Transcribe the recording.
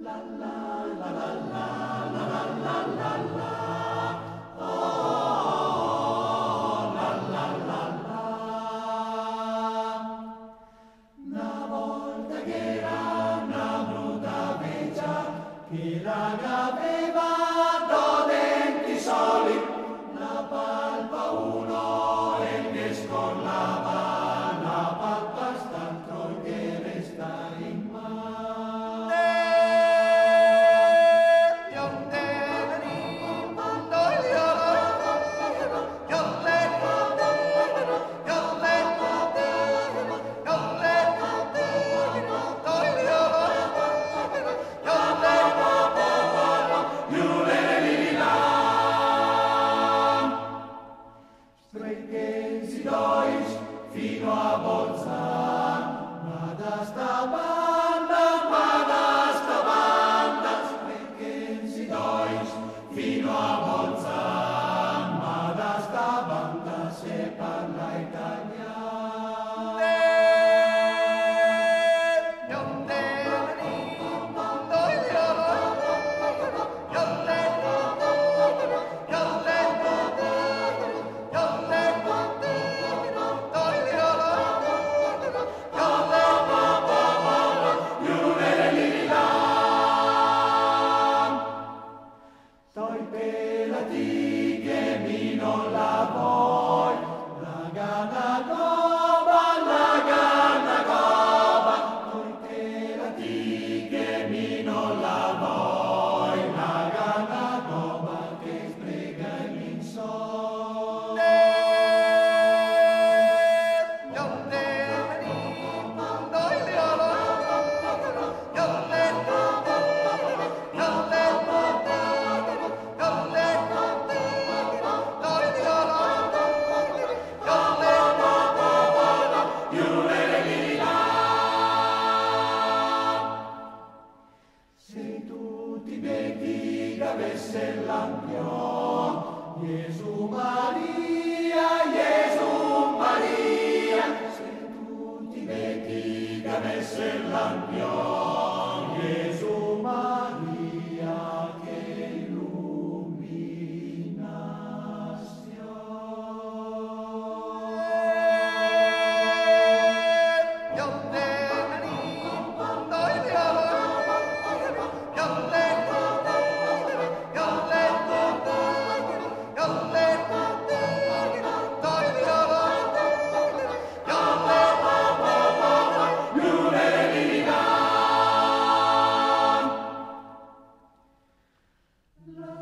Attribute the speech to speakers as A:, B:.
A: La la la la la la la la la la la la la la Una volta che era una brutta vecchia che la Boys, fino a Bolzano. non la voce. Vita Vessellambio, Gesù Maria, Gesù Maria, se tu ti metti da Vessellambio, Love.